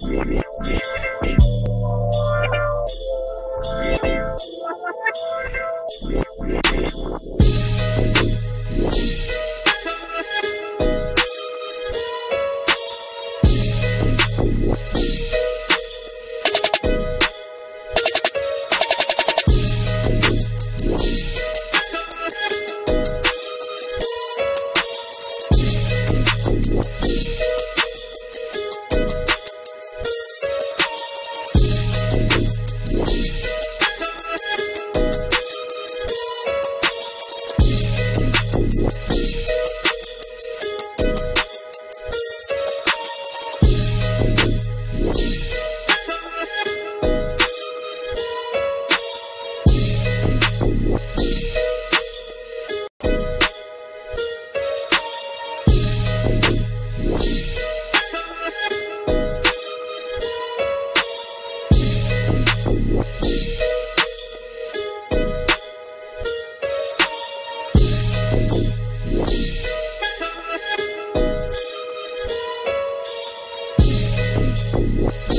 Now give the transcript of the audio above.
Yeah. What?